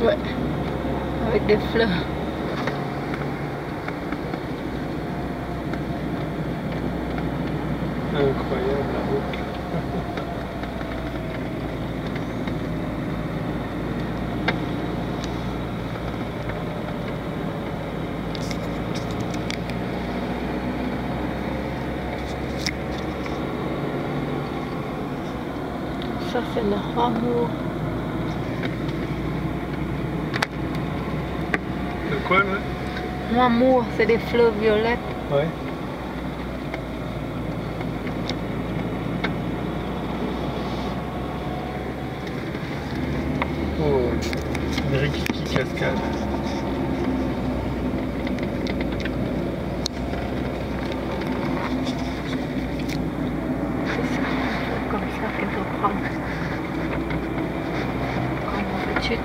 Ouais. Avec des fleurs. Incroyable la boucle. C'est le rameau. De quoi là Rameau, c'est des fleurs violettes. Ouais. Oh, une rikiki cascade. Come. Come over to